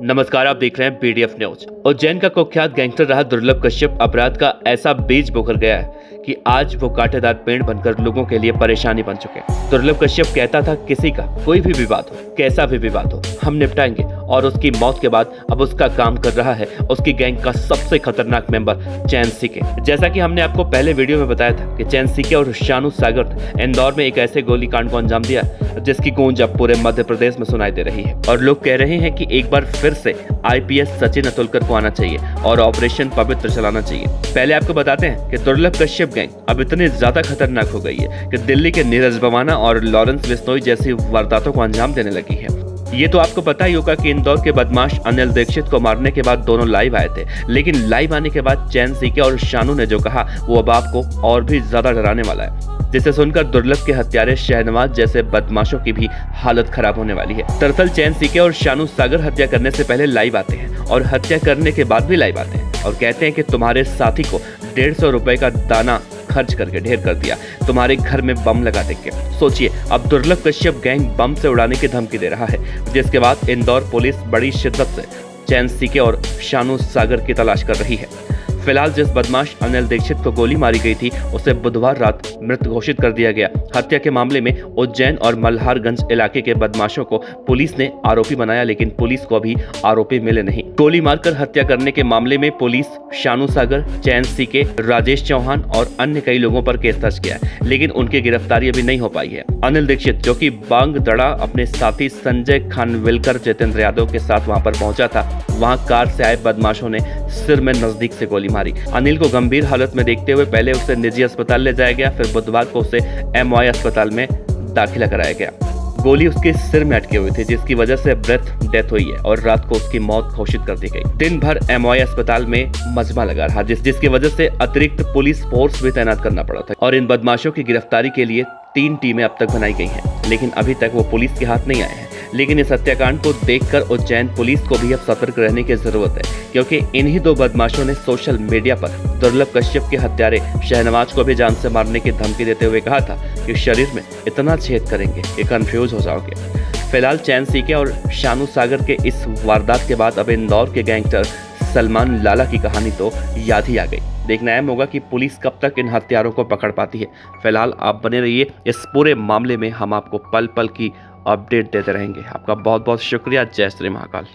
नमस्कार, आप देख रहे हैं पीडीएफ न्यूज़ उज्जैन का कुख्यात गैंगस्टर रहा दुर्लभ कश्यप। अपराध का ऐसा बीज बोकर गया है कि आज वो कांटेदार पेड़ बनकर लोगों के लिए परेशानी बन चुके हैं। दुर्लभ कश्यप कहता था, किसी का कोई भी विवाद हो, कैसा भी विवाद हो, हम निपटाएँगे। और उसकी मौत के बाद अब उसका काम कर रहा है, उसकी गैंग का सबसे खतरनाक मेंबर चैन सीके। जैसा कि हमने आपको पहले वीडियो में बताया था कि चैन सीके और शानू सागर इंदौर में एक ऐसे गोलीकांड को अंजाम दिया, जिसकी गूंज अब पूरे मध्य प्रदेश में सुनाई दे रही है। और लोग कह रहे हैं कि एक बार फिर से आईपीएस सचिन अतुलकर को आना चाहिए और ऑपरेशन पवित्र चलाना चाहिए। पहले आपको बताते हैं कि दुर्लभ कश्यप गैंग अब इतनी ज़्यादा खतरनाक हो गई है कि दिल्ली के नीरज बवाना और लॉरेंस बिस्नोई जैसी वारदातों को अंजाम देने लगी है। ये तो आपको पता ही होगा कि इंदौर के बदमाश अनिल दीक्षित को मारने के बाद दोनों लाइव आए थे। लेकिन लाइव आने के बाद चैन सीके और शानू ने जो कहा, वो अब आपको और भी ज़्यादा डराने वाला है। जिसे सुनकर दुर्लभ के हत्यारे शहनवाज जैसे बदमाशों की भी हालत खराब होने वाली है। दरअसल चैन सीके और शानू सागर हत्या करने से पहले लाइव आते हैं और हत्या करने के बाद भी लाइव आते हैं और कहते हैं कि तुम्हारे साथी को डेढ़ सौ रुपए का दाना खर्च करके ढेर कर दिया। तुम्हारे घर में बम लगा देंगे सोचिए, अब दुर्लभ कश्यप गैंग बम से उड़ाने की धमकी दे रहा है। जिसके बाद इंदौर पुलिस बड़ी शिद्दत से चैन सीके और शानू सागर की तलाश कर रही है। फ़िलहाल जिस बदमाश अनिल दीक्षित को गोली मारी गई थी, उसे बुधवार रात मृत घोषित कर दिया गया। हत्या के मामले में उज्जैन और मल्हारगंज इलाके के बदमाशों को पुलिस ने आरोपी बनाया, लेकिन पुलिस को अभी आरोपी मिले नहीं। गोली मारकर हत्या करने के मामले में पुलिस शानू सागर, चैन सीके, राजेश चौहान और अन्य कई लोगों पर केस दर्ज किया लेकिन उनकी गिरफ्तारी अभी नहीं हो पाई है। अनिल दीक्षित, जो की बांग दड़ा अपने साथी संजय खानविलकर, जितेंद्र यादव के साथ वहाँ पर पहुँचा था वहाँ कार से आए बदमाशों ने सिर में नज़दीक से गोली मारी। अनिल को गंभीर हालत में देखते हुए पहले उसे निजी अस्पताल ले जाया गया, फिर बुधवार को उसे एम अस्पताल में दाखिला कराया गया। गोली उसके सिर में अटके हुए थे, जिसकी वजह से ब्रेथ डेथ हुई है और रात को उसकी मौत घोषित कर दी गई। दिन भर एम अस्पताल में मजमा लगा रहा, जिस, जिसकी वजह से अतिरिक्त पुलिस फोर्स भी तैनात करना पड़ा था और इन बदमाशों की गिरफ्तारी के लिए तीन टीमें अब तक बनाई गई हैं, लेकिन अभी तक वो पुलिस के हाथ नहीं आए हैं। लेकिन इस हत्याकांड को देखकर उज्जैन पुलिस को भी अब सतर्क रहने की ज़रूरत है, क्योंकि इन्हीं दो बदमाशों ने सोशल मीडिया पर दुर्लभ कश्यप के हत्यारे शहनवाज को भी जान से मारने की धमकी देते हुए कहा था कि शरीर में इतना छेद करेंगे कि कंफ्यूज हो जाओगे। फ़िलहाल चैन सीके और शानू सागर के इस वारदात के बाद अब इंदौर के गैंगस्टर सलमान लाला की कहानी तो याद ही आ गई। देखना अहम होगा कि पुलिस कब तक इन हत्यारों को पकड़ पाती है। फ़िलहाल आप बने रहिए इस पूरे मामले में, हम आपको पल पल की अपडेट देते रहेंगे। आपका बहुत बहुत शुक्रिया जय श्री महाकाल।